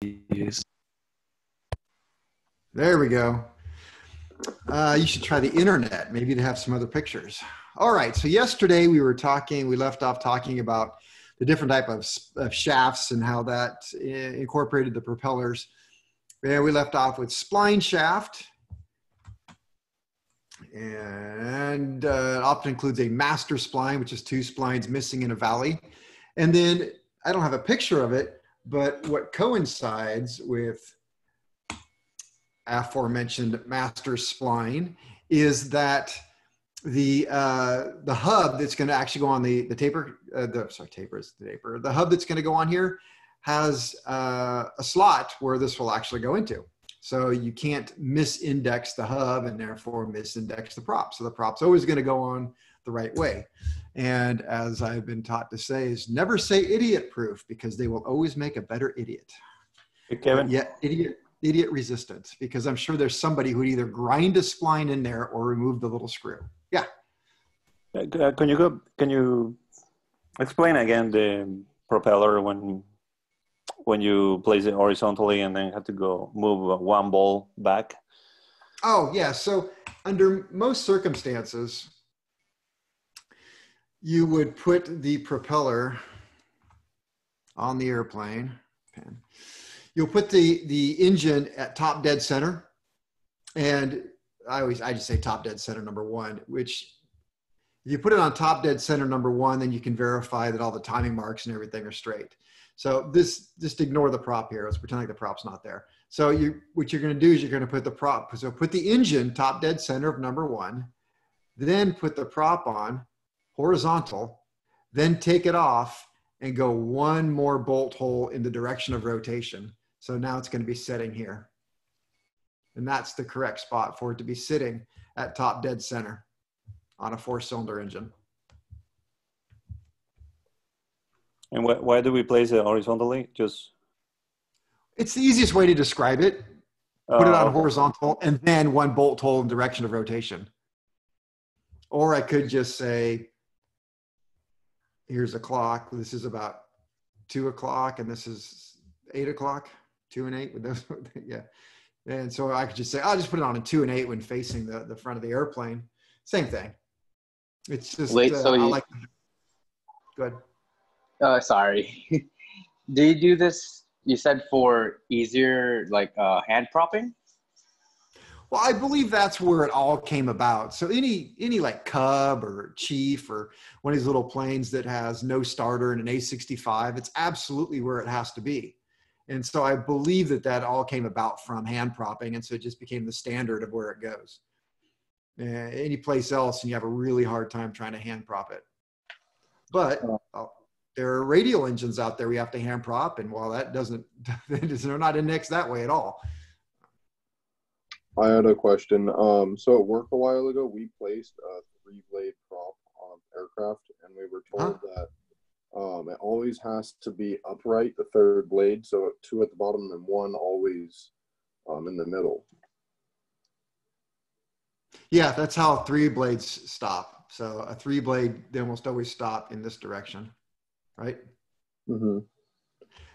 please. There we go. Uh, you should try the internet. Maybe to have some other pictures. All right. So yesterday we were talking. We left off talking about the different type of, of shafts and how that eh, incorporated the propellers. And we left off with spline shaft, and uh, often includes a master spline, which is two splines missing in a valley. And then I don't have a picture of it, but what coincides with aforementioned master spline is that the uh, the hub that's going to actually go on the the taper uh, the sorry taper is the taper the hub that's going to go on here has uh, a slot where this will actually go into. So you can't misindex the hub and therefore misindex the prop. So the prop's always going to go on the right way. And as I've been taught to say, is never say idiot proof because they will always make a better idiot. Hey, Kevin. Yeah, idiot idiot resistant because I'm sure there's somebody who'd either grind a spline in there or remove the little screw. Yeah. Uh, can you go? Can you explain again the propeller when when you place it horizontally and then have to go move one ball back? Oh yeah. So under most circumstances, you would put the propeller on the airplane. You'll put the the engine at top dead center, and I always I just say top dead center number one, which if you put it on top dead center number one, then you can verify that all the timing marks and everything are straight. So this just ignore the prop here. Let's pretend like the prop's not there. So you what you're going to do is you're going to put the prop. So put the engine top dead center of number one, then put the prop on horizontal, then take it off and go one more bolt hole in the direction of rotation. So now it's going to be sitting here. And that's the correct spot for it to be sitting at top dead center on a four cylinder engine. And wh why do we place it horizontally? Just it's the easiest way to describe it. Put uh, it on horizontal and then one bolt hole in direction of rotation. Or I could just say, here's a clock. This is about two o'clock and this is eight o'clock, two and eight with those. yeah. And so I could just say, I'll just put it on a two and eight when facing the, the front of the airplane. Same thing. It's just, Wait, uh, so you, like, good. Uh, sorry. do you do this, you said for easier like uh, hand propping? Well, I believe that's where it all came about. So any any like Cub or Chief or one of these little planes that has no starter and an A65, it's absolutely where it has to be. And so I believe that that all came about from hand propping, and so it just became the standard of where it goes. Uh, any place else, and you have a really hard time trying to hand prop it. But uh, there are radial engines out there we have to hand prop, and while that doesn't, they're not indexed that way at all. I had a question. Um, so at work a while ago, we placed a three blade prop on aircraft, and we were told huh? that um, it always has to be upright, the third blade, so two at the bottom and one always um, in the middle. Yeah, that's how three blades stop. So a three blade, they almost always stop in this direction, right? Mm-hmm.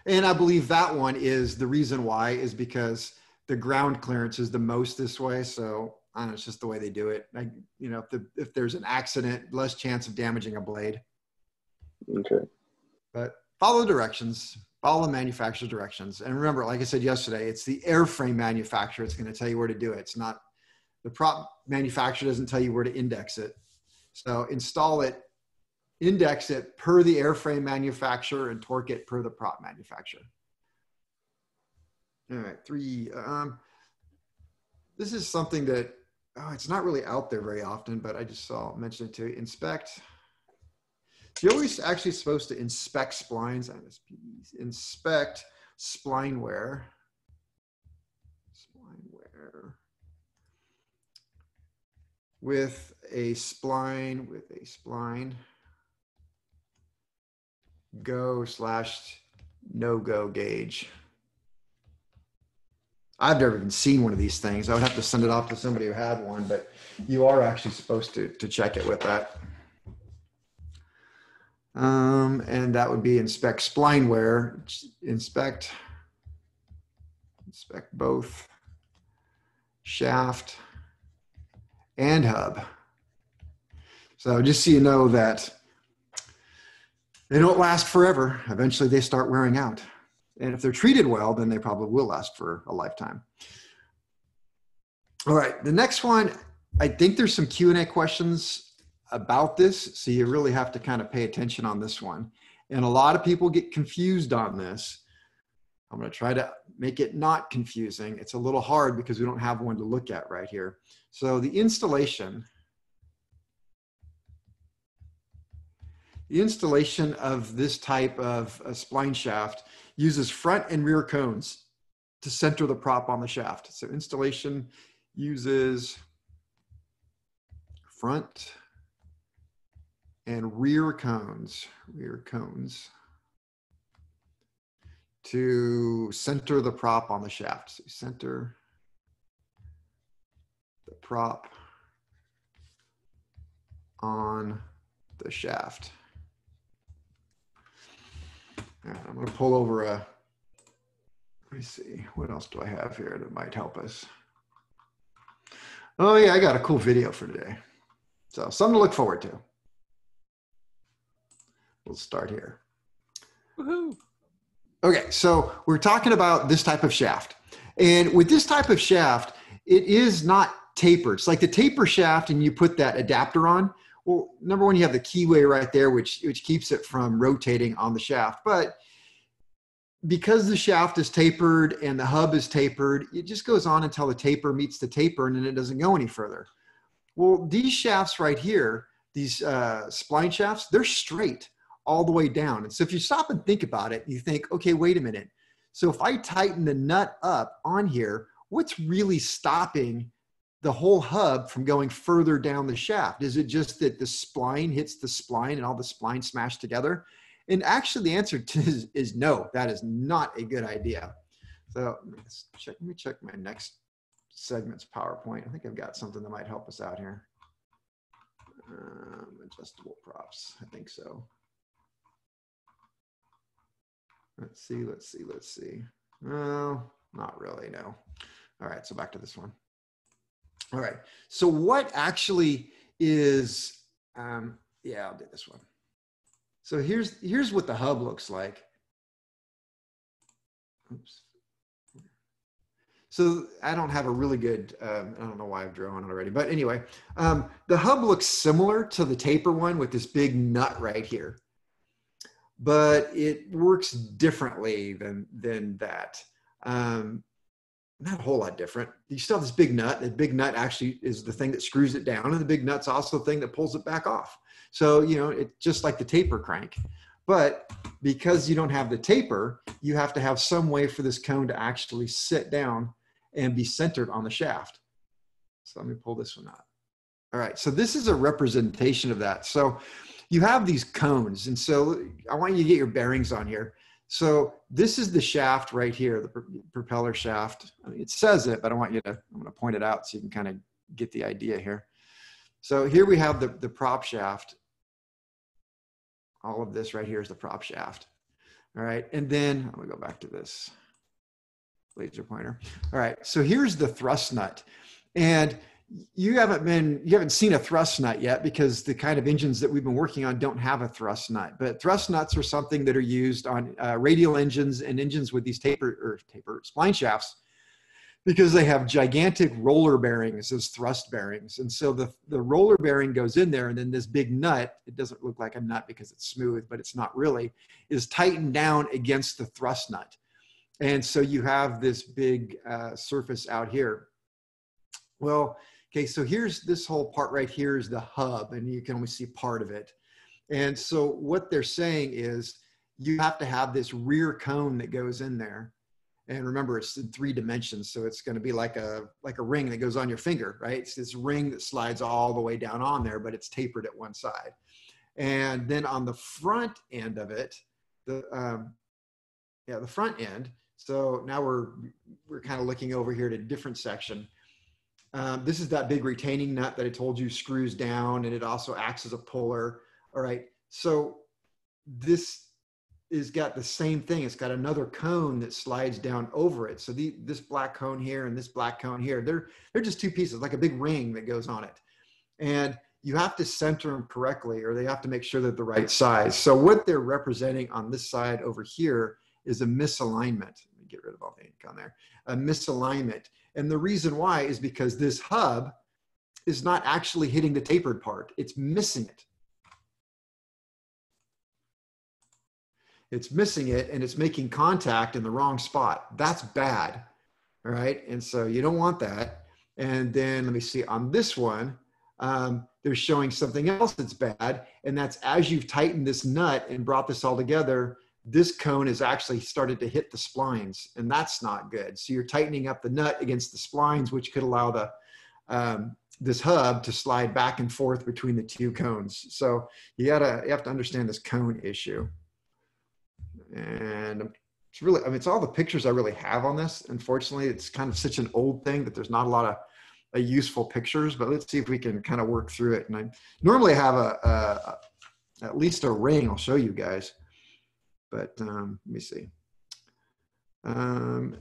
And I believe that one is the reason why is because the ground clearance is the most this way. So I don't know, it's just the way they do it. Like, you know, if the, if there's an accident, less chance of damaging a blade. Okay. But follow directions, follow the manufacturer's directions. And remember, like I said yesterday, it's the airframe manufacturer that's going to tell you where to do it. It's not the prop manufacturer doesn't tell you where to index it. So install it, index it per the airframe manufacturer and torque it per the prop manufacturer. All right, three. Um, this is something that oh, it's not really out there very often, but I just saw mention it to inspect. You're always actually supposed to inspect splines, inspect spline wear. Spline wear with a spline, with a spline go slash no go gauge. I've never even seen one of these things. I would have to send it off to somebody who had one, but you are actually supposed to, to check it with that. Um, and that would be inspect spline wear, inspect inspect both shaft and hub. So just so you know that they don't last forever. Eventually they start wearing out. And if they're treated well, then they probably will last for a lifetime. All right, the next one, I think there's some Q&A questions about this, so you really have to kind of pay attention on this one. And a lot of people get confused on this. I'm going to try to make it not confusing. It's a little hard because we don't have one to look at right here. So the installation, the installation of this type of spline shaft uses front and rear cones to center the prop on the shaft. So installation uses front and rear cones, rear cones to center the prop on the shaft. So center the prop on the shaft. All right, I'm going to pull over a, let me see, what else do I have here that might help us? Oh yeah, I got a cool video for today. So something to look forward to. We'll start here. Okay, so we're talking about this type of shaft. And with this type of shaft, it is not tapered. It's like the taper shaft and you put that adapter on. Well, number one, you have the keyway right there, which, which keeps it from rotating on the shaft. But because the shaft is tapered and the hub is tapered, it just goes on until the taper meets the taper and then it doesn't go any further. Well, these shafts right here, these uh, spline shafts, they're straight all the way down. And so if you stop and think about it, you think, okay, wait a minute. So if I tighten the nut up on here, what's really stopping the whole hub from going further down the shaft? Is it just that the spline hits the spline and all the spline smashed together? And actually, the answer to is, is no, that is not a good idea. So let's check, let me check my next segment's PowerPoint. I think I've got something that might help us out here. Um, adjustable props, I think so. Let's see, let's see, let's see. No, not really, no. All right, so back to this one. All right, so what actually is, um, yeah, I'll do this one. So here's, here's what the hub looks like. Oops. So I don't have a really good, um, I don't know why I've drawn it already, but anyway, um, the hub looks similar to the taper one with this big nut right here, but it works differently than, than that. Um, not a whole lot different. You still have this big nut. The big nut actually is the thing that screws it down, and the big nut's also the thing that pulls it back off. So, you know, it's just like the taper crank. But because you don't have the taper, you have to have some way for this cone to actually sit down and be centered on the shaft. So let me pull this one out. All right, so this is a representation of that. So you have these cones, and so I want you to get your bearings on here. So this is the shaft right here, the pr propeller shaft. I mean, it says it, but I want you to, I'm gonna point it out so you can kind of get the idea here. So here we have the, the prop shaft. All of this right here is the prop shaft. All right, and then I'm gonna go back to this laser pointer. All right, so here's the thrust nut. And you haven't been you haven't seen a thrust nut yet because the kind of engines that we've been working on don't have a thrust nut. But thrust nuts are something that are used on uh, radial engines and engines with these taper or taper spline shafts because they have gigantic roller bearings as thrust bearings. And so the, the roller bearing goes in there and then this big nut it doesn't look like a nut because it's smooth but it's not really is tightened down against the thrust nut. And so you have this big uh, surface out here. Well Okay, so here's this whole part right here is the hub, and you can only see part of it. And so what they're saying is you have to have this rear cone that goes in there. And remember, it's in three dimensions, so it's going to be like a like a ring that goes on your finger, right? It's this ring that slides all the way down on there, but it's tapered at one side. And then on the front end of it, the um, yeah, the front end. So now we're we're kind of looking over here at a different section um, this is that big retaining nut that I told you screws down and it also acts as a puller. All right. So this is got the same thing. It's got another cone that slides down over it. So the, this black cone here and this black cone here, they're, they're just two pieces, like a big ring that goes on it. And you have to center them correctly or they have to make sure they're the right size. So what they're representing on this side over here is a misalignment. Let me get rid of all the ink on there. A misalignment. And the reason why is because this hub is not actually hitting the tapered part. It's missing it. It's missing it and it's making contact in the wrong spot. That's bad. All right. And so you don't want that. And then let me see on this one, um, they're showing something else that's bad. And that's as you've tightened this nut and brought this all together, this cone has actually started to hit the splines and that's not good. So you're tightening up the nut against the splines, which could allow the, um, this hub to slide back and forth between the two cones. So you gotta, you have to understand this cone issue and it's really, I mean, it's all the pictures I really have on this. Unfortunately, it's kind of such an old thing that there's not a lot of uh, useful pictures, but let's see if we can kind of work through it. And I normally have a, a, a at least a ring. I'll show you guys, but um, let me see. Um,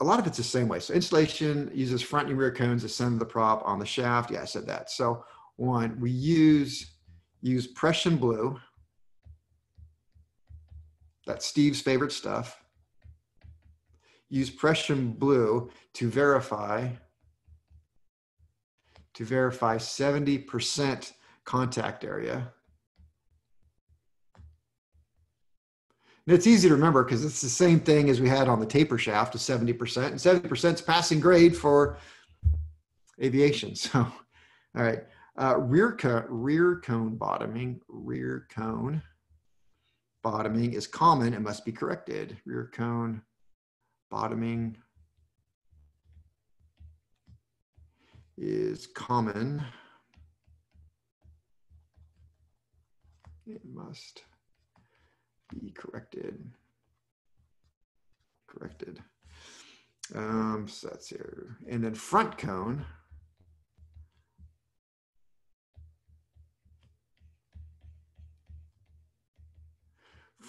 a lot of it's the same way. So installation uses front and rear cones to send the prop on the shaft. Yeah, I said that. So one, we use use Prussian blue that's Steve's favorite stuff. Use Prussian blue to verify to verify 70% contact area. And it's easy to remember because it's the same thing as we had on the taper shaft of 70%. And 70% is passing grade for aviation. So, all right. Uh, rear, co rear cone bottoming, rear cone bottoming is common and must be corrected. Rear cone bottoming is common. It must be corrected. Corrected. Um, so that's here. And then front cone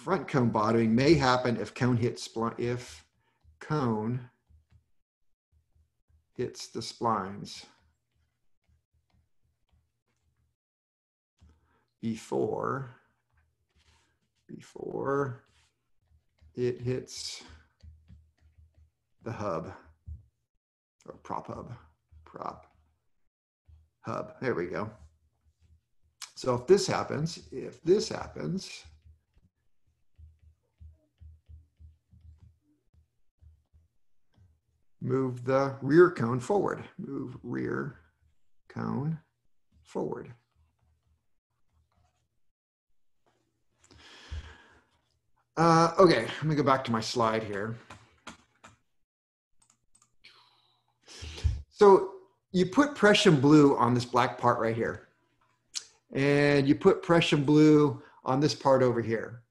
front cone bottoming may happen if cone hits if cone hits the splines before before it hits the hub or prop hub prop hub there we go so if this happens if this happens move the rear cone forward. Move rear cone forward. Uh, okay, let me go back to my slide here. So you put Prussian blue on this black part right here. And you put Prussian blue on this part over here.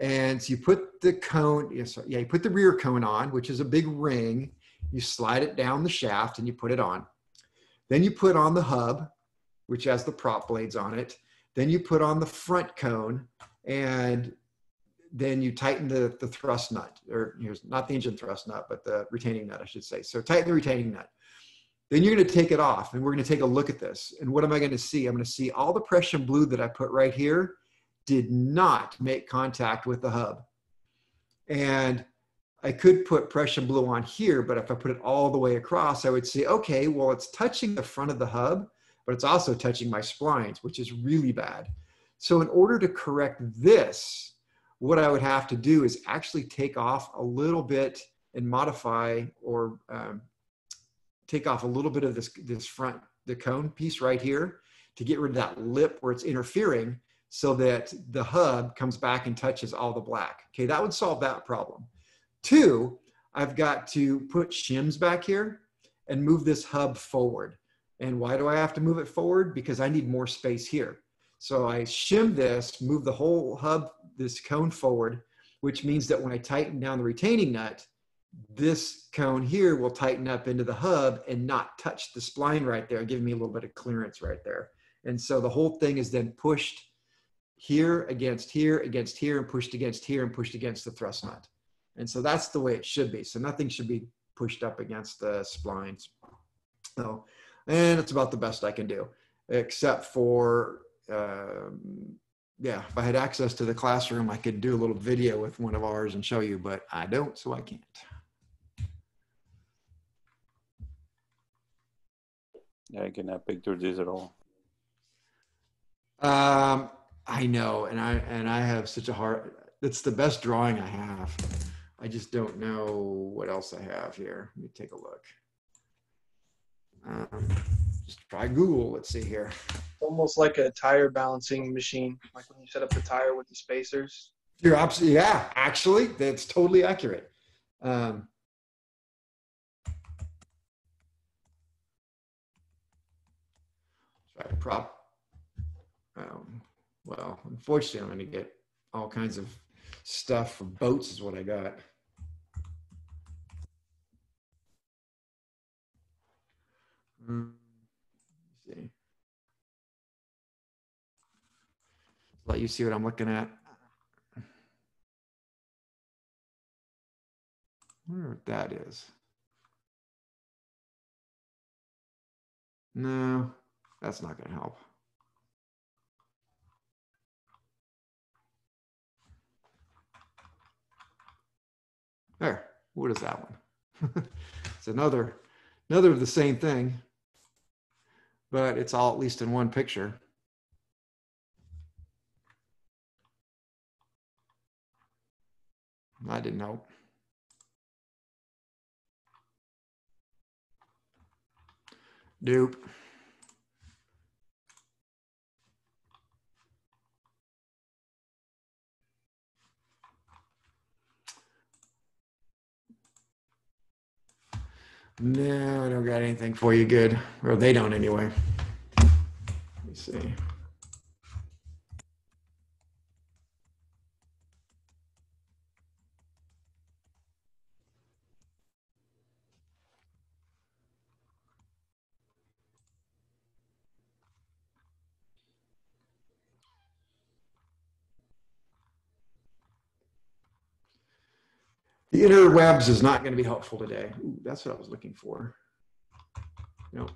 And so you put the cone, yeah, you put the rear cone on, which is a big ring you slide it down the shaft and you put it on. Then you put on the hub, which has the prop blades on it. Then you put on the front cone and then you tighten the, the thrust nut, or here's not the engine thrust nut, but the retaining nut, I should say. So tighten the retaining nut. Then you're going to take it off and we're going to take a look at this. And what am I going to see? I'm going to see all the Prussian blue that I put right here did not make contact with the hub. And I could put Prussian blue on here, but if I put it all the way across, I would say, okay, well, it's touching the front of the hub, but it's also touching my splines, which is really bad. So in order to correct this, what I would have to do is actually take off a little bit and modify or um, take off a little bit of this, this front, the cone piece right here to get rid of that lip where it's interfering so that the hub comes back and touches all the black. Okay, that would solve that problem. Two, I've got to put shims back here and move this hub forward. And why do I have to move it forward? Because I need more space here. So I shim this, move the whole hub, this cone forward, which means that when I tighten down the retaining nut, this cone here will tighten up into the hub and not touch the spline right there, giving me a little bit of clearance right there. And so the whole thing is then pushed here against here against here and pushed against here and pushed against the thrust nut. And so that's the way it should be. So nothing should be pushed up against the splines. So, and it's about the best I can do, except for, um, yeah, if I had access to the classroom, I could do a little video with one of ours and show you, but I don't, so I can't. Yeah, I cannot picture this at all. Um, I know, and I and I have such a hard. It's the best drawing I have. I just don't know what else I have here. Let me take a look. Um, just try Google. Let's see here. almost like a tire balancing machine, like when you set up the tire with the spacers. You're absolutely yeah. Actually, that's totally accurate. Um, try to prop. Um, well, unfortunately, I'm going to get all kinds of stuff for boats. Is what I got. Mm, let's see. Let you see what I'm looking at. what that is. No, that's not going to help. There, what is that one? it's another, another of the same thing, but it's all at least in one picture. I didn't help. Nope. No, I don't got anything for you good. Or they don't anyway. Me see. The interwebs is not going to be helpful today. Ooh, that's what I was looking for. Nope.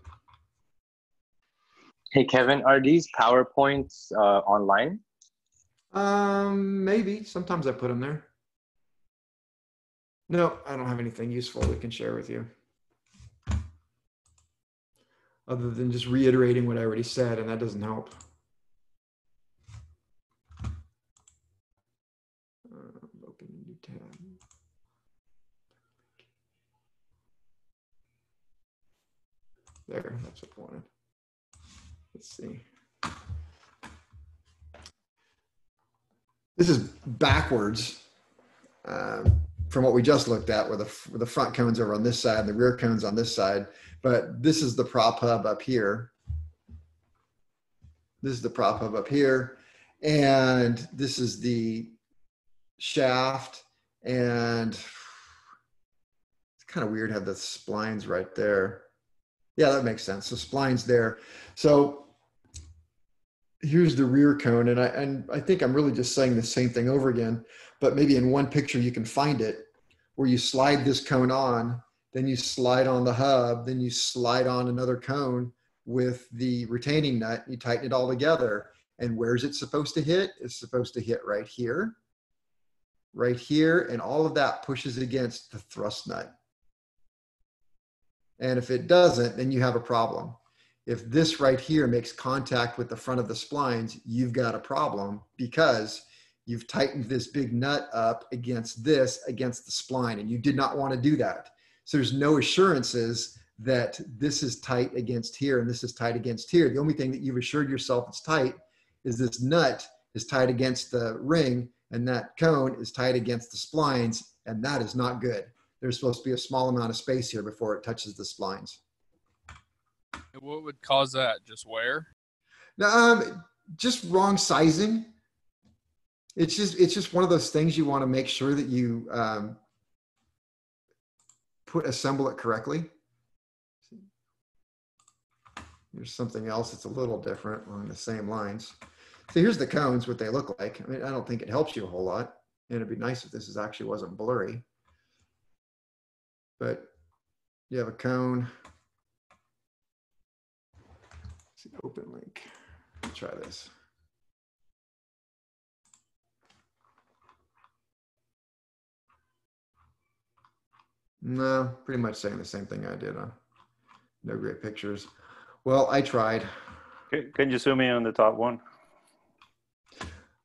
Hey, Kevin, are these PowerPoints uh, online? Um, maybe. Sometimes I put them there. No, I don't have anything useful we can share with you. Other than just reiterating what I already said, and that doesn't help. Uh. There, that's what I wanted. Let's see. This is backwards um, from what we just looked at, where the, where the front cone's over on this side and the rear cone's on this side. But this is the prop hub up here. This is the prop hub up here. And this is the shaft. And it's kind of weird how the splines right there. Yeah, that makes sense. So splines there. So here's the rear cone, and I and I think I'm really just saying the same thing over again, but maybe in one picture you can find it where you slide this cone on, then you slide on the hub, then you slide on another cone with the retaining nut, you tighten it all together. And where's it supposed to hit? It's supposed to hit right here, right here, and all of that pushes against the thrust nut. And if it doesn't, then you have a problem. If this right here makes contact with the front of the splines, you've got a problem because you've tightened this big nut up against this, against the spline, and you did not want to do that. So there's no assurances that this is tight against here and this is tight against here. The only thing that you've assured yourself it's tight is this nut is tight against the ring and that cone is tight against the splines, and that is not good there's supposed to be a small amount of space here before it touches the splines. And what would cause that? Just wear? Um, just wrong sizing. It's just it's just one of those things you want to make sure that you um, put assemble it correctly. There's something else that's a little different along the same lines. So here's the cones, what they look like. I mean, I don't think it helps you a whole lot. And it'd be nice if this is actually wasn't blurry. But you have a cone. Open link. Let's try this. No, pretty much saying the same thing I did. Huh? No great pictures. Well, I tried. Can, can you zoom in on the top one?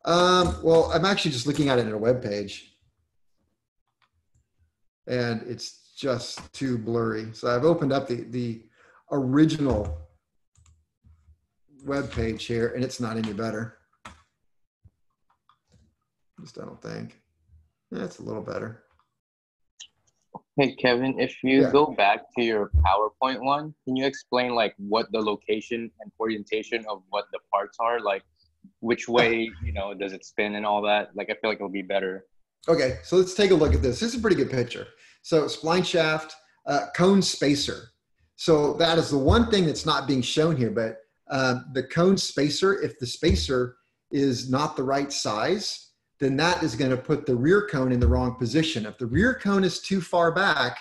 Um, well, I'm actually just looking at it in a web page, and it's just too blurry. So I've opened up the the original web page here, and it's not any better. Just I don't think. Yeah, it's a little better. Hey Kevin, if you Yeah. go back to your PowerPoint one, can you explain like what the location and orientation of what the parts are? Like which way, you know, does it spin and all that? Like I feel like it'll be better. Okay, so let's take a look at this. This is a pretty good picture. So spline shaft, uh, cone spacer. So that is the one thing that's not being shown here, but um, the cone spacer, if the spacer is not the right size, then that is going to put the rear cone in the wrong position. If the rear cone is too far back,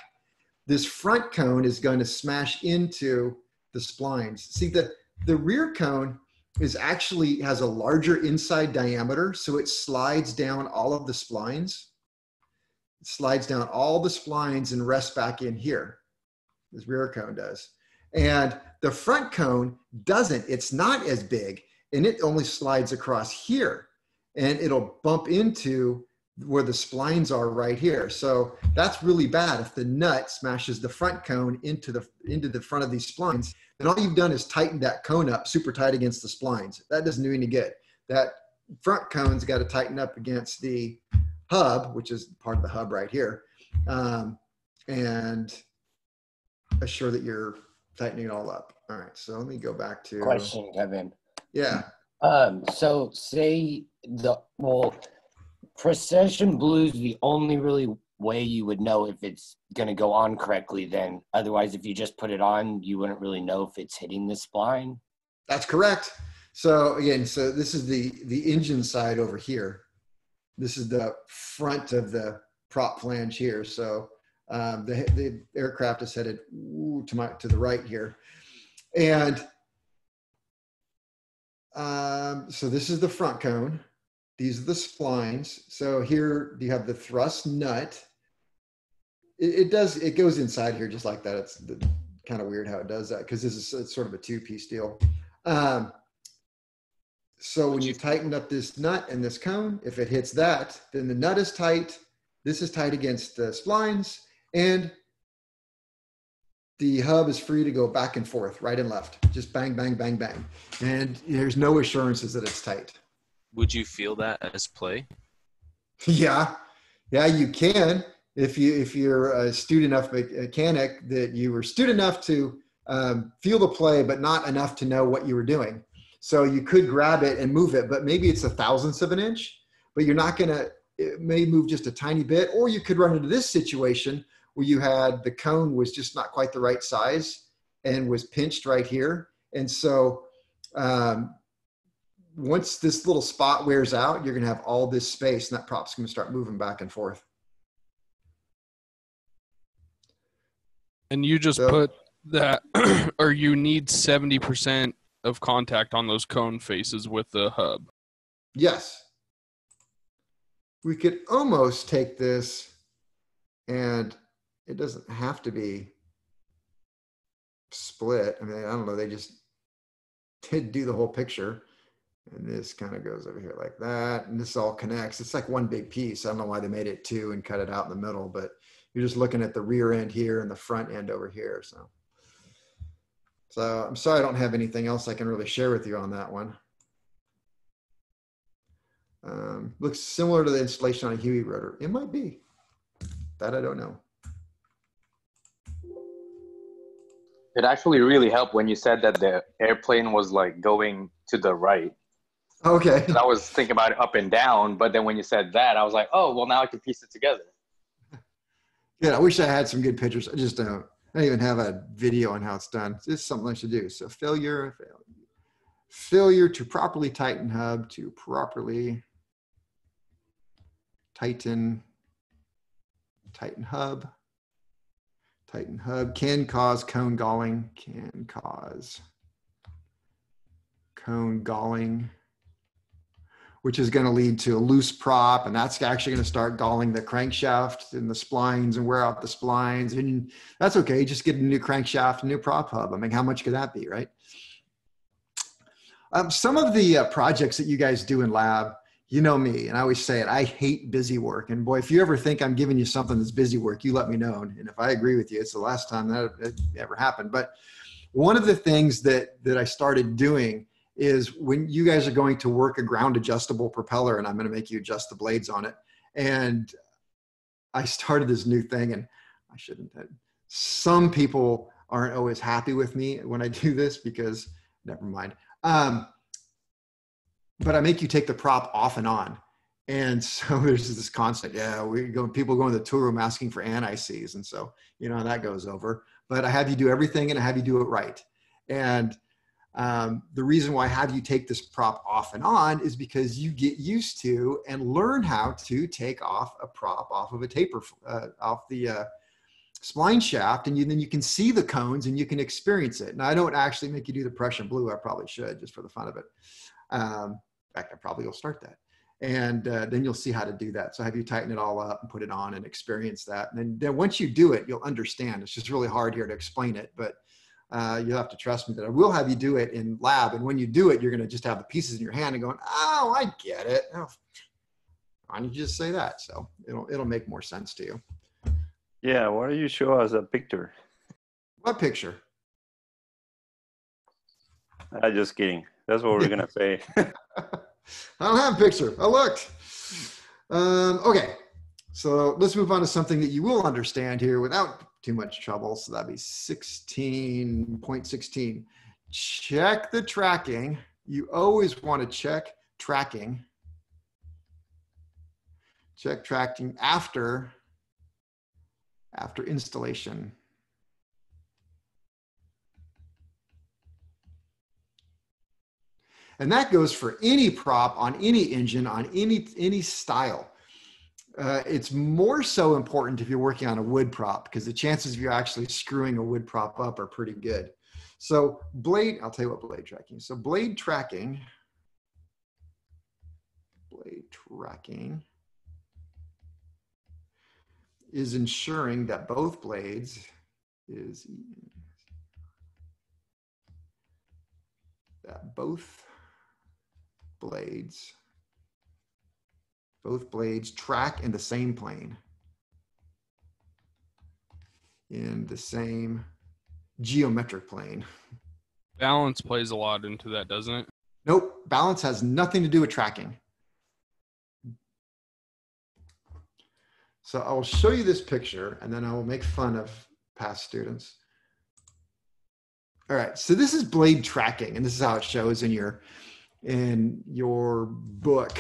this front cone is going to smash into the splines. See, the, the rear cone is actually has a larger inside diameter, so it slides down all of the splines. It slides down all the splines and rests back in here. This rear cone does. And the front cone doesn't. It's not as big, and it only slides across here. And it'll bump into where the splines are right here. So that's really bad. If the nut smashes the front cone into the into the front of these splines, then all you've done is tighten that cone up super tight against the splines. That doesn't do any good. That front cone's got to tighten up against the hub, which is part of the hub right here, um, and assure that you're tightening it all up. All right, so let me go back to Question, Kevin. Yeah, Um, so say the well, Prussian Blue's the only really way you would know if it's gonna go on correctly. Then, otherwise, if you just put it on, you wouldn't really know if it's hitting the spline. That's correct. So again, so this is the the engine side over here. This is the front of the prop flange here. So um, the the aircraft is headed ooh, to my to the right here, and um, so this is the front cone. These are the splines. So here you have the thrust nut. It, it does it goes inside here just like that. It's the, kind of weird how it does that because this is sort of a two piece deal. Um, so when you tighten up this nut and this cone, if it hits that, then the nut is tight. This is tight against the splines, and the hub is free to go back and forth, right and left, just bang, bang, bang, bang. And there's no assurances that it's tight. Would you feel that as play? Yeah, yeah, you can if you if you're a astute enough mechanic that you were astute enough to um, feel the play, but not enough to know what you were doing. So you could grab it and move it, but maybe it's a thousandth of an inch, but you're not gonna. It may move just a tiny bit, or you could run into this situation where you had the cone was just not quite the right size and was pinched right here, and so. Um, once this little spot wears out, you're going to have all this space and that prop's going to start moving back and forth. And you just So- put that, or you need 70% of contact on those cone faces with the hub. Yes. We could almost take this and it doesn't have to be split. I mean, I don't know. They just did do the whole picture. And this kind of goes over here like that. And this all connects. It's like one big piece. I don't know why they made it two and cut it out in the middle, but you're just looking at the rear end here and the front end over here. So, so I'm sorry I don't have anything else I can really share with you on that one. Um, looks similar to the installation on a Huey rotor. It might be. That I don't know. It actually really helped when you said that the airplane was like going to the right. Okay. I was thinking about it up and down, but then when you said that, I was like, oh, well, now I can piece it together. Yeah, I wish I had some good pictures. I just don't. I don't even have a video on how it's done. It's something I should do. So failure, fail, failure to properly tighten hub to properly tighten tighten hub tighten hub. Can cause cone galling. Can cause cone galling which is going to lead to a loose prop and that's actually going to start galling the crankshaft and the splines and wear out the splines. And that's okay just get a new crankshaft new prop hub. I mean how much could that be right? Um, some of the uh, projects that you guys do in lab you know me and i always say it i hate busy work. And boy if you ever think i'm giving you something that's busy work you let me know. And if i agree with you it's the last time that ever happened. But one of the things that that i started doing is when you guys are going to work a ground adjustable propeller and i'm going to make you adjust the blades on it. And i started this new thing and i shouldn't have some people aren't always happy with me when i do this because never mind. Um, but I make you take the prop off and on. And so there's this constant, yeah, we go, people go in the tool room asking for anti-seize. And so, you know, that goes over, but I have you do everything and I have you do it right. And um, the reason why I have you take this prop off and on is because you get used to and learn how to take off a prop off of a taper, uh, off the uh, spline shaft, and you, then you can see the cones and you can experience it. Now, I don't actually make you do the Prussian blue. I probably should just for the fun of it. Um, in fact, I probably will start that. And uh, then you'll see how to do that. So have you tighten it all up and put it on and experience that. And then, then once you do it, you'll understand. It's just really hard here to explain it, but uh, you'll have to trust me that I will have you do it in lab. And when you do it, you're going to just have the pieces in your hand and going, oh, I get it. Oh, why don't you just say that? So it'll, it'll make more sense to you. Yeah, why don't you show us a picture? What picture? I'm just kidding. That's what we're gonna say. I don't have a picture. I looked. Um, okay, so let's move on to something that you will understand here without too much trouble. So that'd be 16.16. Check the tracking. You always want to check tracking. Check tracking after after installation. And that goes for any prop on any engine, on any, any style. Uh, it's more so important if you're working on a wood prop because the chances of you actually screwing a wood prop up are pretty good. So blade, I'll tell you what blade tracking. So blade tracking, blade tracking is ensuring that both blades is that both blades, both blades track in the same plane, in the same geometric plane. Balance plays a lot into that, doesn't it? Nope, balance has nothing to do with tracking. So I will show you this picture and then I will make fun of past students. All right, so this is blade tracking and this is how it shows in your in your book.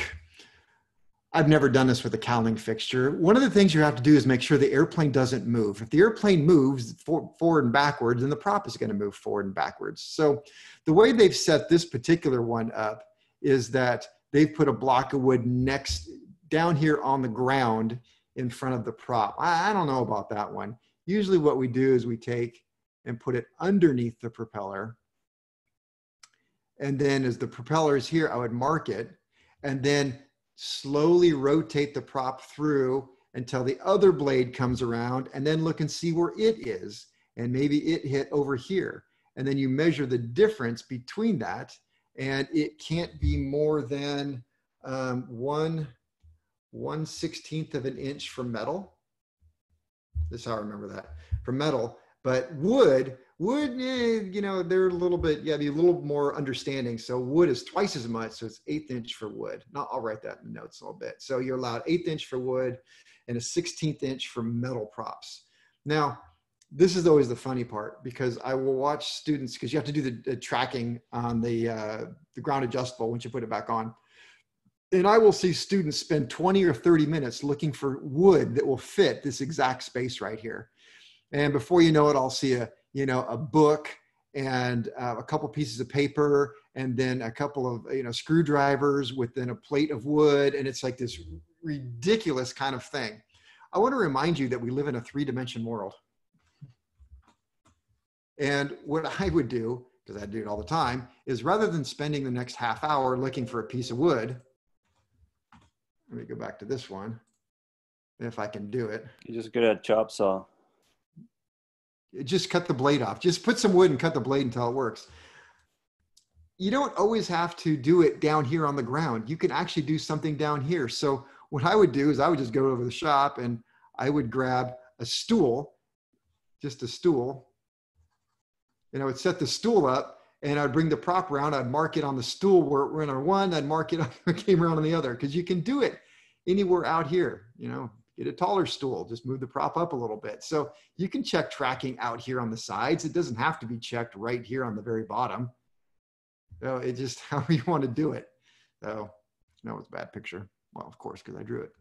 I've never done this with a cowling fixture. One of the things you have to do is make sure the airplane doesn't move. If the airplane moves for, forward and backwards, then the prop is going to move forward and backwards. So the way they've set this particular one up is that they've put a block of wood next down here on the ground in front of the prop. I, I don't know about that one. Usually what we do is we take and put it underneath the propeller and then as the propeller is here, I would mark it and then slowly rotate the prop through until the other blade comes around and then look and see where it is. And maybe it hit over here. And then you measure the difference between that. And it can't be more than um, one, one sixteenth of an inch from metal. This is how I remember that from metal. But wood, Wood, eh, you know, they're a little bit, yeah, be a little more understanding. So wood is twice as much, so it's eighth inch for wood. Not, I'll write that in the notes a little bit. So you're allowed eighth inch for wood and a 16th inch for metal props. Now, this is always the funny part because I will watch students because you have to do the, the tracking on the uh, the ground adjustable once you put it back on. And I will see students spend 20 or 30 minutes looking for wood that will fit this exact space right here. And before you know it, I'll see a you know, a book and uh, a couple pieces of paper and then a couple of you know screwdrivers within a plate of wood. And it's like this ridiculous kind of thing. I want to remind you that we live in a three-dimension world. And what i would do because i do it all the time is rather than spending the next half hour looking for a piece of wood let me go back to this one if i can do it. You just get a chop saw. Just cut the blade off. Just put some wood and cut the blade until it works. You don't always have to do it down here on the ground. You can actually do something down here. So what I would do is I would just go over to the shop and I would grab a stool, just a stool, and I would set the stool up and I'd bring the prop around. I'd mark it on the stool where it went on one. I'd mark it, it came around on the other because you can do it anywhere out here. You know, get a taller stool, just move the prop up a little bit. So you can check tracking out here on the sides. It doesn't have to be checked right here on the very bottom. So it just how you want to do it. So no, it's a bad picture. Well, of course, because I drew it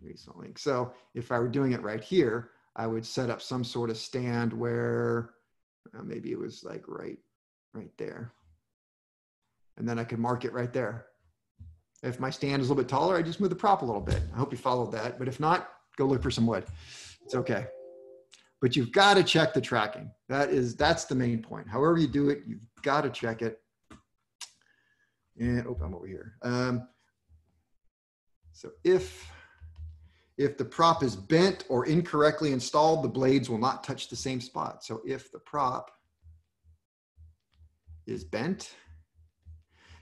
recently. So if I were doing it right here, I would set up some sort of stand where uh, maybe it was like right, right there. And then I could mark it right there. If my stand is a little bit taller, I just move the prop a little bit. I hope you followed that. But if not, go look for some wood. It's okay. But you've got to check the tracking. That is that's the main point. However you do it, you've got to check it. And oh, I'm over here. Um, so if if the prop is bent or incorrectly installed, the blades will not touch the same spot. So if the prop is bent,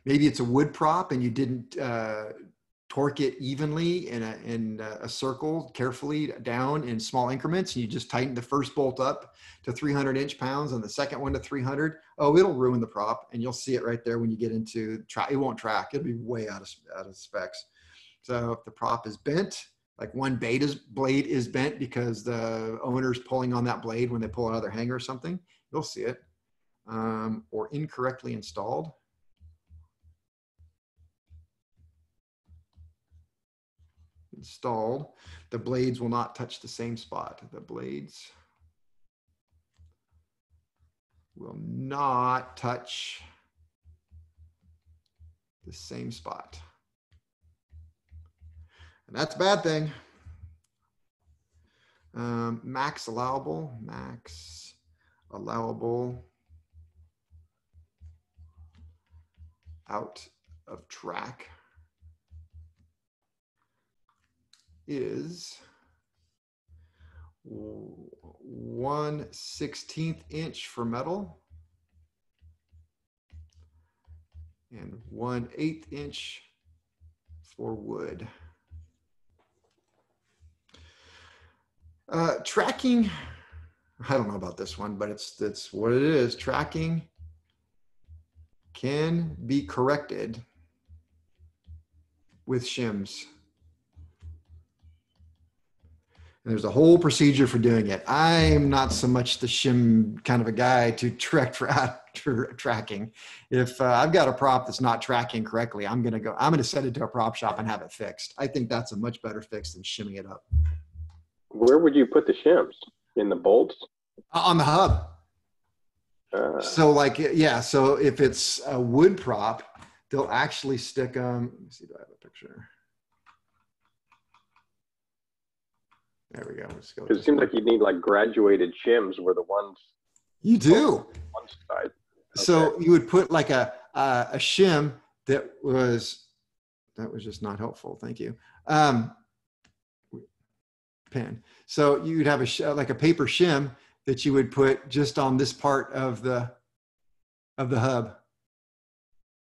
maybe it's a wood prop and you didn't uh, torque it evenly in a, in a circle carefully down in small increments and you just tighten the first bolt up to 300 inch pounds and the second one to 300 oh it'll ruin the prop and you'll see it right there when you get into track it won't track. It'll be way out of out of specs. So if the prop is bent like one beta blade is bent because the owner's pulling on that blade when they pull out of their hanger or something you'll see it um, or incorrectly installed installed, the blades will not touch the same spot. The blades will not touch the same spot. And that's a bad thing. Um, max allowable, max allowable out of track is one sixteenth inch for metal and one eighth inch for wood. Uh, tracking, I don't know about this one, but it's, it's what it is. Tracking can be corrected with shims. And there's a whole procedure for doing it. I'm not so much the shim kind of a guy to track tra- tra- tracking. If uh, I've got a prop that's not tracking correctly, I'm gonna go. I'm gonna send it to a prop shop and have it fixed. I think that's a much better fix than shimming it up Where would you put the shims? In the bolts? Uh, on the hub. Uh, So like yeah, so if it's a wood prop, they'll actually stick them. Let me see. Do I have a picture? There we go. Let's go. with it seems like you'd need like graduated shims where the ones you do. one side. So you would put like a, a a shim that was that was just not helpful. Thank you. Um, pen. So you'd have a sh- like a paper shim that you would put just on this part of the of the hub.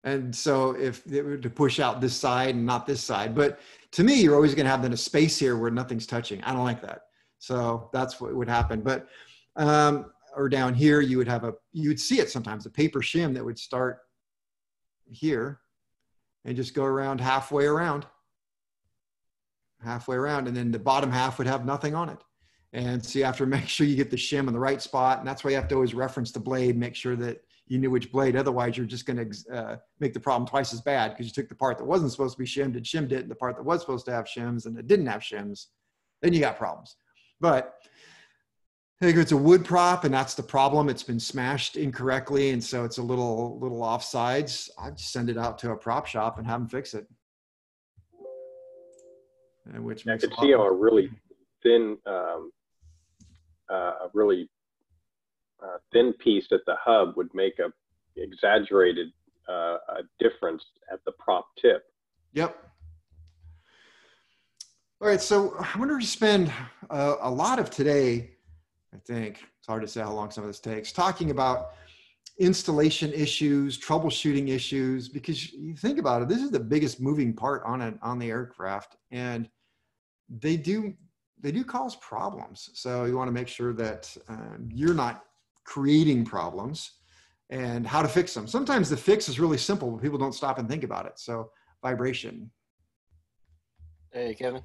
And so if it were to push out this side and not this side, but to me, you're always going to have then a space here where nothing's touching. I don't like that. So that's what would happen. But um, or down here, you would have a you would see it sometimes a paper shim that would start here and just go around halfway around, halfway around, and then the bottom half would have nothing on it. And so you have to make sure you get the shim in the right spot, and that's why you have to always reference the blade, make sure that you knew which blade. Otherwise, you're just going to uh, make the problem twice as bad because you took the part that wasn't supposed to be shimmed and shimmed it, and the part that was supposed to have shims and it didn't have shims. Then you got problems. But if it's a wood prop, and that's the problem. It's been smashed incorrectly, and so it's a little little offsides. I just send it out to a prop shop and have them fix it. And which I makes a could see how a really thin, um, uh, a really uh, thin piece at the hub would make a exaggerated uh, a difference at the prop tip. Yep. All right, so I wonder if you spend uh, a lot of today, I think, it's hard to say how long some of this takes, talking about installation issues, troubleshooting issues, because you think about it, this is the biggest moving part on it on the aircraft, and they do they do cause problems. So you want to make sure that um, you're not creating problems and how to fix them. Sometimes the fix is really simple, but people don't stop and think about it. So vibration, Hey, Kevin.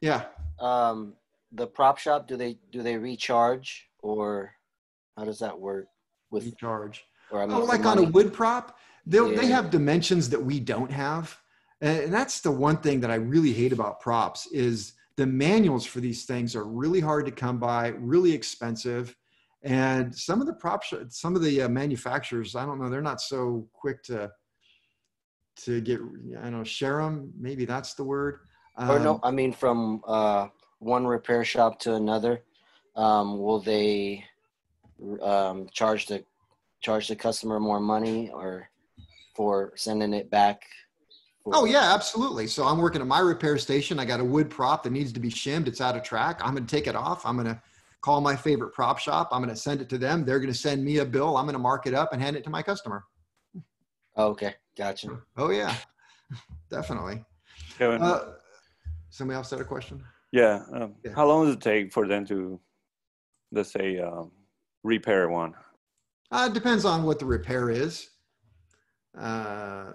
yeah. Um, the prop shop, do they do they recharge or how does that work with recharge? Or I mean, Oh, like on a wood prop, they'll, they have dimensions that we don't have. And that's the one thing that I really hate about props is the manuals for these things are really hard to come by, really expensive. And some of the prop, some of the uh, manufacturers, I don't know, they're not so quick to, to get, I don't know, share them. Maybe that's the word. or no, Um, I mean from uh, one repair shop to another. Um, will they um, charge the charge the customer more money or for sending it back? Oh yeah, absolutely. So I'm working at my repair station. I got a wood prop that needs to be shimmed. It's out of track. I'm going to take it off. I'm going to call my favorite prop shop. I'm going to send it to them. They're going to send me a bill. I'm going to mark it up and hand it to my customer. Oh, okay, gotcha. Oh yeah, definitely. Kevin, Uh, somebody else had a question. yeah, um, yeah. How long does it take for them to, let's say, um, repair one? Uh, it depends on what the repair is. Uh,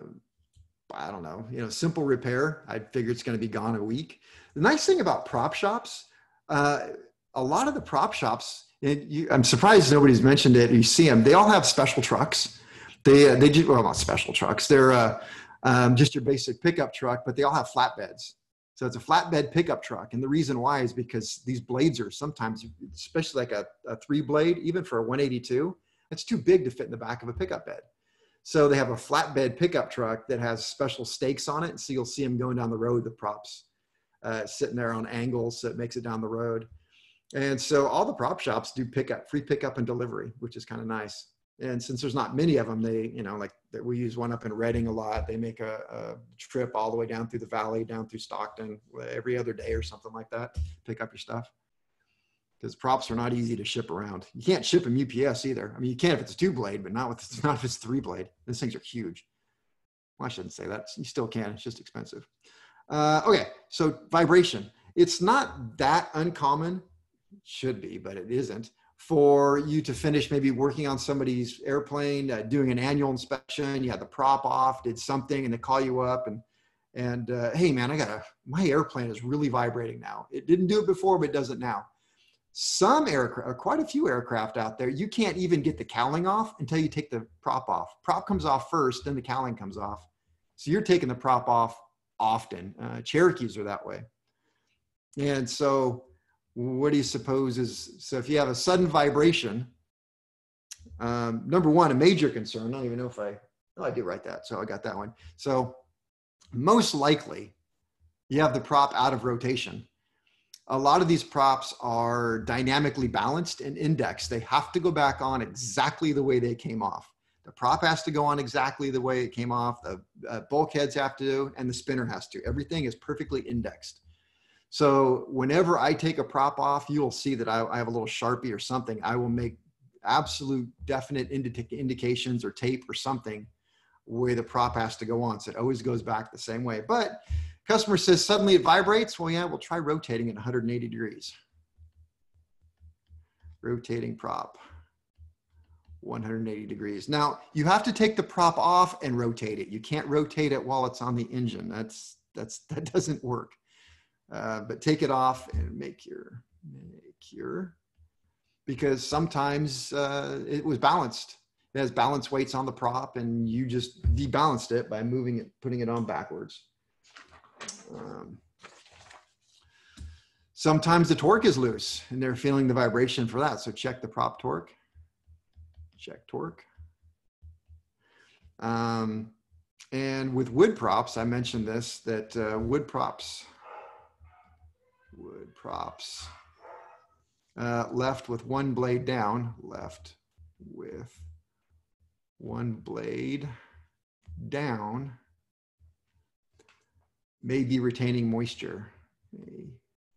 I don't know. You know, simple repair. I figure it's going to be gone a week. The nice thing about prop shops, uh, a lot of the prop shops, and you, I'm surprised nobody's mentioned it. You see them; they all have special trucks. They uh, they do well, not special trucks. They're uh, um, just your basic pickup truck, but they all have flatbeds. So it's a flatbed pickup truck, and the reason why is because these blades are sometimes, especially like a, a three blade, even for a 182, it's too big to fit in the back of a pickup bed. So they have a flatbed pickup truck that has special stakes on it. So you'll see them going down the road, the props uh, sitting there on angles. So it makes it down the road. And so all the prop shops do pickup, free pickup and delivery, which is kind of nice. And since there's not many of them, they, you know, like we use one up in Redding a lot. They make a, a trip all the way down through the valley, down through Stockton every other day or something like that. Pick up your stuff because props are not easy to ship around. You can't ship them UPS either. I mean, you can if it's a two blade, but not with not if it's three blade. Those things are huge. Well, I shouldn't say that. You still can. It's just expensive. Uh, okay, so vibration. It's not that uncommon. Should be, but it isn't. For you to finish maybe working on somebody's airplane, uh, doing an annual inspection, you had the prop off, did something, and they call you up and and uh, hey man, I got a my airplane is really vibrating now. It didn't do it before, but it does it now some aircraft, quite a few aircraft out there, you can't even get the cowling off until you take the prop off. Prop comes off first, then the cowling comes off. So you're taking the prop off often. Uh, Cherokees are that way. And so, what do you suppose is so if you have a sudden vibration, um, number one, a major concern. I don't even know if I, oh, I did write that. So I got that one. So, most likely, you have the prop out of rotation a lot of these props are dynamically balanced and indexed. They have to go back on exactly the way they came off. The prop has to go on exactly the way it came off. The uh, bulkheads have to, do, and the spinner has to. Everything is perfectly indexed. So whenever I take a prop off, you'll see that I, I have a little sharpie or something. I will make absolute definite indi- indications or tape or something where the prop has to go on. So it always goes back the same way. But Customer says suddenly it vibrates. Well, yeah, we'll try rotating it 180 degrees. Rotating prop 180 degrees. Now you have to take the prop off and rotate it. You can't rotate it while it's on the engine. That's that's that doesn't work. Uh, but take it off and make your make your because sometimes uh, it was balanced. It has balance weights on the prop, and you just debalanced it by moving it, putting it on backwards. Um, Sometimes the torque is loose and they're feeling the vibration for that. So check the prop torque. Check torque. Um, and with wood props, I mentioned this, that uh, wood props, wood props, uh, left with one blade down, left with one blade down, may be retaining moisture, may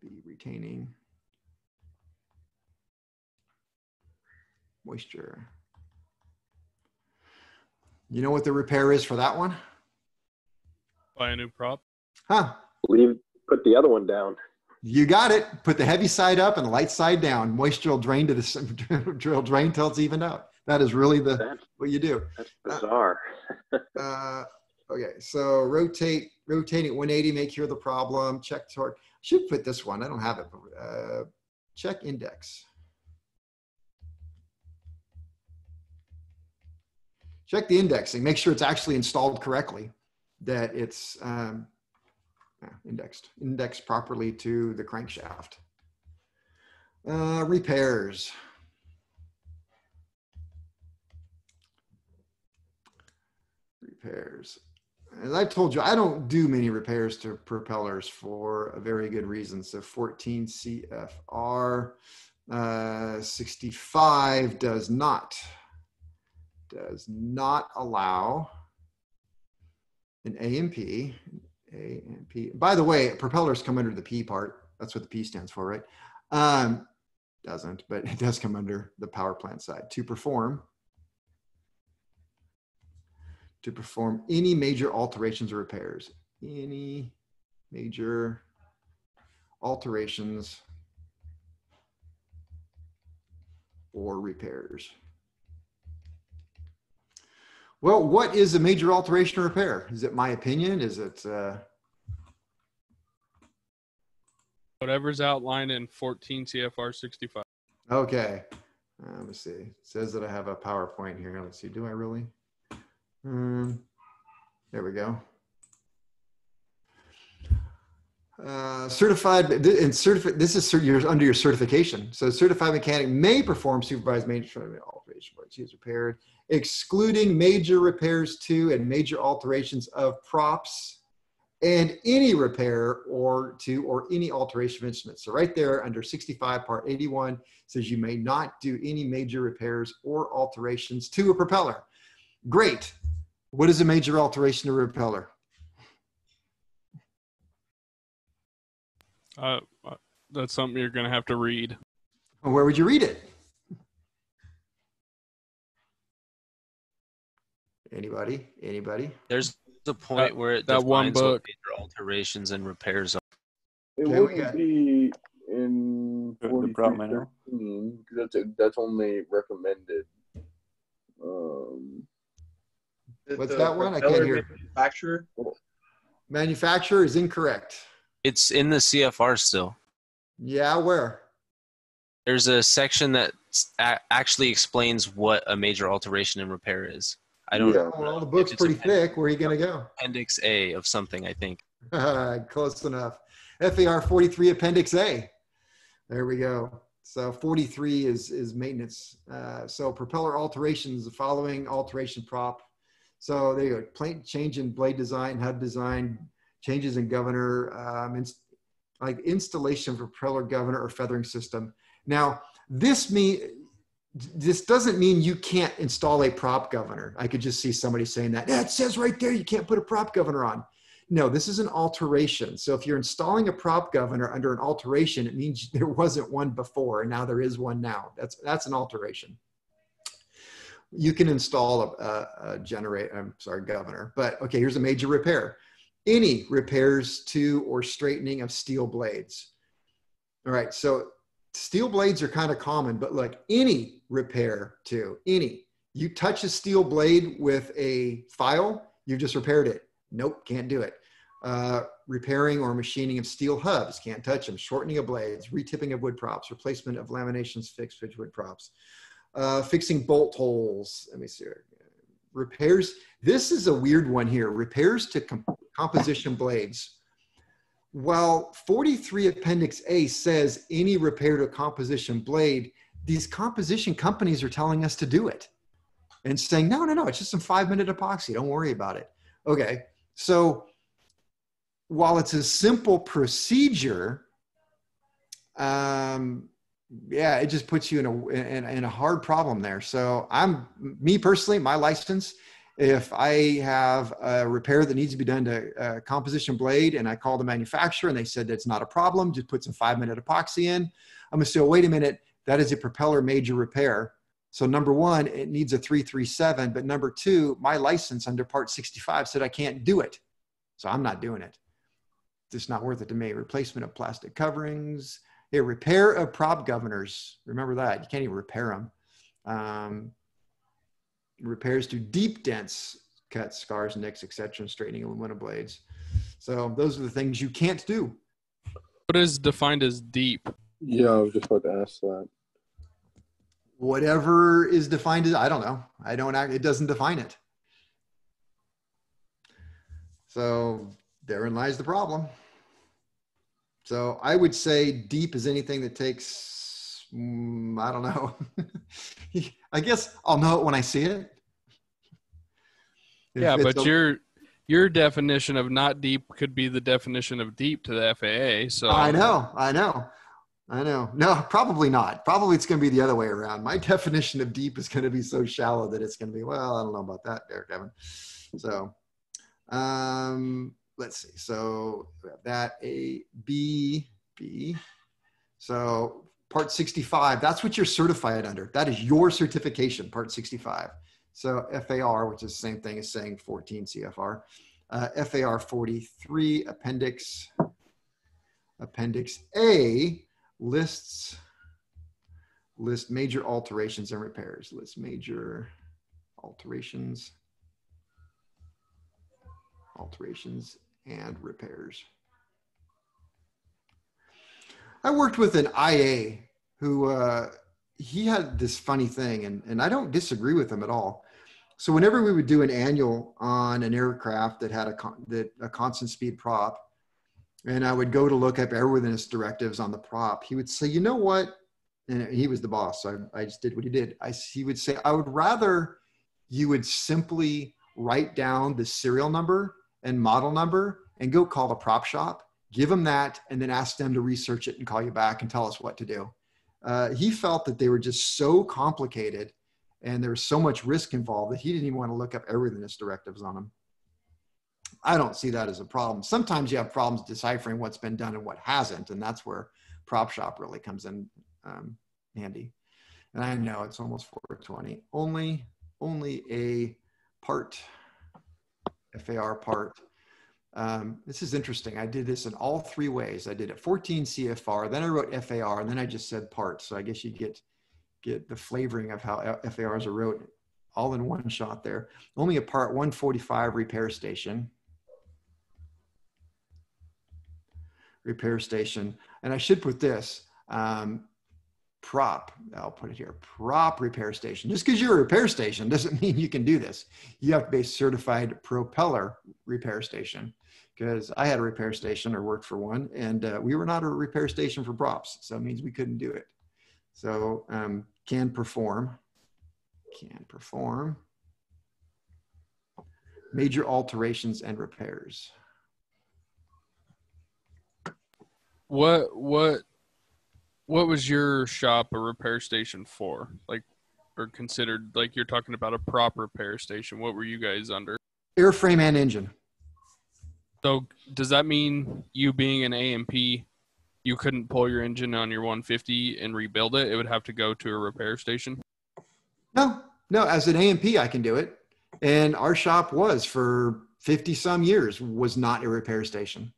be retaining moisture. You know what the repair is for that one? Buy a new prop. Huh? Leave, put the other one down. You got it. Put the heavy side up and the light side down. Moisture will drain to the drill drain till it's evened out. That is really the That's, what you do. that's bizarre. Uh, okay, so rotate, rotating 180, make here the problem. Check torque. Should put this one. I don't have it. But, uh, check index. Check the indexing. Make sure it's actually installed correctly. That it's um, yeah, indexed, indexed properly to the crankshaft. Uh, repairs. repairs. As I told you, I don't do many repairs to propellers for a very good reason. So 14 CFR uh, 65 does not does not allow an A&P. A&P. By the way, propellers come under the P part. That's what the P stands for, right? Um, doesn't, but it does come under the power plant side to perform to perform any major alterations or repairs. Any major alterations or repairs. Well, what is a major alteration or repair? Is it my opinion? Is it, uh, Whatever's outlined in 14 CFR 65. okay. Uh, let me see. It says that I have a PowerPoint here. Let's see. Do I really? Um, there we go. Uh, certified and certified. This is you're under your certification. So certified mechanic may perform supervised maintenance alteration. She is repaired, excluding major repairs to and major alterations of props and any repair or to or any alteration of instruments. So right there under 65 part 81 says you may not do any major repairs or alterations to a propeller. Great. What is a major alteration to a repeller? Uh, uh, that's something you're going to have to read. Where would you read it? Anybody? Anybody? There's a point That- where it that one defines what book. major alterations and repairs are. It okay, wouldn't be in The- the prop 43, manual? 13, 'cause that's that's only recommended. Um, What's that one? I can't hear. Manufacturer. Manufacturer is incorrect. It's in the CFR still. Yeah, where? There's a section that a- actually explains what a major alteration and repair is. I don't Yeah. Well, the book's pretty thick. Where are you going to go? appendix A of something, I think. Close enough. FAR 43 Appendix A. There we go. So 43 is, is maintenance. Uh, so propeller alterations, the following alteration prop. So there you go. Plane change in blade design, hub design, changes in governor, um, like installation of propeller governor or feathering system. Now, this mean this doesn't mean you can't install a prop governor. I could just see somebody saying that. It says right there you can't put a prop governor on. No, this is an alteration. So if you're installing a prop governor under an alteration, it means there wasn't one before and now there is one now. That's that's an alteration. You can install a, a, a generate. I'm sorry, governor. But okay, here's a major repair. Any repairs to or straightening of steel blades. All right, so steel blades are kind of common, but like any repair to any, you touch a steel blade with a file, you've just repaired it. Nope, can't do it. Uh, repairing or machining of steel hubs, can't touch them. Shortening of blades, retipping of wood props, replacement of laminations, fixed wood props, uh, fixing bolt holes. Let me see. Repairs. This is a weird one here. Repairs to com- composition blades. Well, 43 Appendix A says any repair to a composition blade, these composition companies are telling us to do it and saying, no, no, no, it's just some five minute epoxy. Don't worry about it. Okay. So while it's a simple procedure, um, yeah, it just puts you in a in, in a hard problem there. So I'm me personally, my license. If I have a repair that needs to be done to a composition blade, and I call the manufacturer and they said that's not a problem, just put some five minute epoxy in. I'm gonna say, oh, wait a minute, that is a propeller major repair. So number one, it needs a 337, but number two, my license under part 65 said I can't do it. So I'm not doing it. It's not worth it to me. Replacement of plastic coverings, a repair of prop governors. Remember that. You can't even repair them. Um, repairs to deep dents, cuts, scars, nicks, etc., and straightening aluminum blades. So those are the things you can't do. What is defined as deep? Yeah, I was just about to ask that. Whatever is defined as, I don't know. I don't act, it doesn't define it. So therein lies the problem. So I would say deep is anything that takes, mm, I don't know. I guess I'll know it when I see it. If yeah, but a- your your definition of not deep could be the definition of deep to the FAA. So I know, I know, I know. No, probably not. Probably it's going to be the other way around. My definition of deep is going to be so shallow that it's going to be, well, I don't know about that, Derek Evan. So, um, let's see. So we have that A, B, B. So part 65, that's what you're certified under. That is your certification, part 65. So FAR, which is the same thing as saying 14 CFR. Uh, FAR 43, appendix, appendix A lists, list major alterations and repairs. List major alterations, alterations and repairs. I worked with an IA who uh, he had this funny thing, and, and I don't disagree with him at all. So whenever we would do an annual on an aircraft that had a con- that a constant speed prop, and I would go to look up airworthiness directives on the prop, he would say, "You know what?" And he was the boss, so I, I just did what he did. I he would say, "I would rather you would simply write down the serial number and model number and go call the prop shop, give them that, and then ask them to research it and call you back and tell us what to do." Uh, he felt that they were just so complicated and there was so much risk involved that he didn't even want to look up everything airworthiness directives on them. I don't see that as a problem. Sometimes you have problems deciphering what's been done and what hasn't, and that's where prop shop really comes in um, handy. And I know it's almost 420. Only, only a part, FAR part. Um, this is interesting. I did this in all three ways. I did it 14 CFR, then I wrote FAR, and then I just said part. So I guess you get get the flavoring of how FARs are wrote all in one shot there. Only a part 145 repair station. Repair station. And I should put this um, prop, I'll put it here, prop repair station. Just because you're a repair station doesn't mean you can do this. You have to be a certified propeller repair station because I had a repair station or worked for one and uh, we were not a repair station for props. So it means we couldn't do it. So um, can perform, can perform major alterations and repairs. what what what was your shop a repair station for? Like or considered like you're talking about a prop repair station. What were you guys under? Airframe and engine. So does that mean you being an A&P, you couldn't pull your engine on your 150 and rebuild it? It would have to go to a repair station. No, no, as an A&P, I can do it. And our shop was for 50 some years was not a repair station.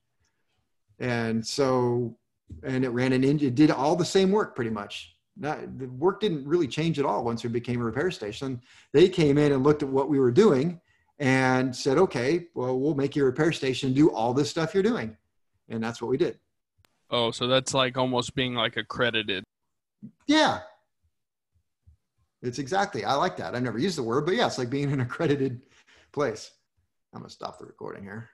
And so, and it ran an engine, did all the same work pretty much. Not, the work didn't really change at all once we became a repair station. They came in and looked at what we were doing and said, okay, well, we'll make your repair station, do all this stuff you're doing. And that's what we did. Oh, so that's like almost being like accredited. Yeah. It's exactly, I like that. I've never used the word, but yeah, it's like being an accredited place. I'm going to stop the recording here.